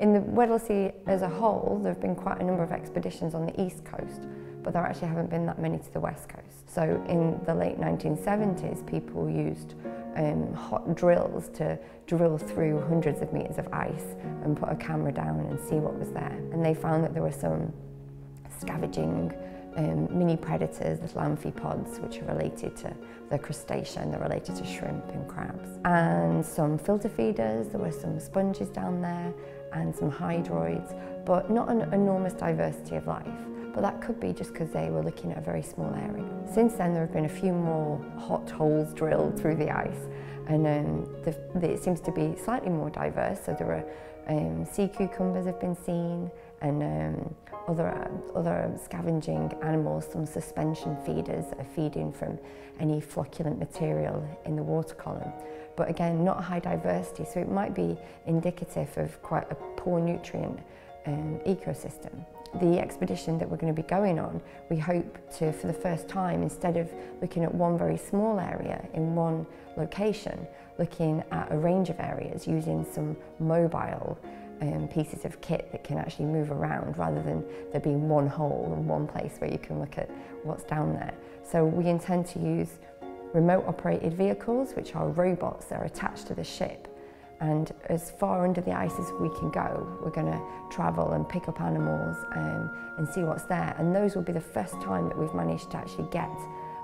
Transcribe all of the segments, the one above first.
In the Weddell Sea as a whole, there have been quite a number of expeditions on the east coast, but there actually haven't been that many to the west coast. So in the late 1970s, people used um, hot drills to drill through hundreds of metres of ice and put a camera down and see what was there. And they found that there were some scavenging um, mini predators, little amphipods, which are related to the crustacean, they're related to shrimp and crabs. And some filter feeders, there were some sponges down there and some hydroids, but not an enormous diversity of life. But that could be just because they were looking at a very small area. Since then, there have been a few more hot holes drilled through the ice, and um, the, the, it seems to be slightly more diverse. So there are um, sea cucumbers have been seen, and um, other, other scavenging animals, some suspension feeders are feeding from any flocculent material in the water column. But again, not high diversity, so it might be indicative of quite a poor nutrient um, ecosystem. The expedition that we're going to be going on, we hope to, for the first time, instead of looking at one very small area in one location, looking at a range of areas using some mobile um, pieces of kit that can actually move around rather than there being one hole and one place where you can look at what's down there. So we intend to use remote operated vehicles, which are robots that are attached to the ship. And as far under the ice as we can go, we're going to travel and pick up animals um, and see what's there. And those will be the first time that we've managed to actually get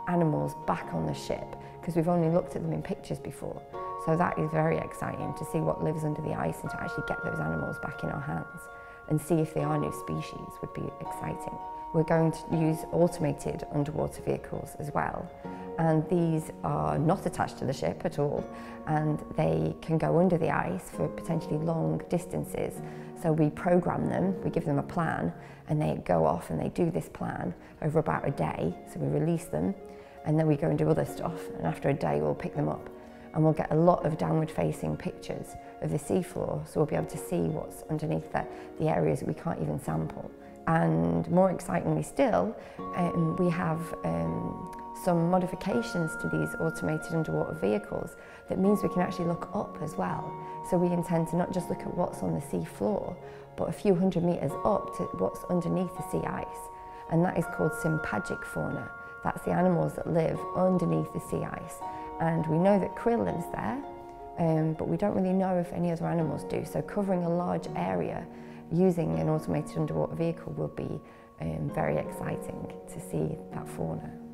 animals back on the ship because we've only looked at them in pictures before. So that is very exciting to see what lives under the ice and to actually get those animals back in our hands and see if they are new species would be exciting. We're going to use automated underwater vehicles as well and these are not attached to the ship at all and they can go under the ice for potentially long distances. So we program them, we give them a plan and they go off and they do this plan over about a day. So we release them and then we go and do other stuff and after a day we'll pick them up and we'll get a lot of downward facing pictures of the seafloor so we'll be able to see what's underneath the, the areas that we can't even sample. And more excitingly still, um, we have um, some modifications to these automated underwater vehicles that means we can actually look up as well. So we intend to not just look at what's on the sea floor, but a few hundred metres up to what's underneath the sea ice. And that is called sympagic fauna. That's the animals that live underneath the sea ice. And we know that krill lives there, um, but we don't really know if any other animals do. So covering a large area using an automated underwater vehicle will be um, very exciting to see that fauna.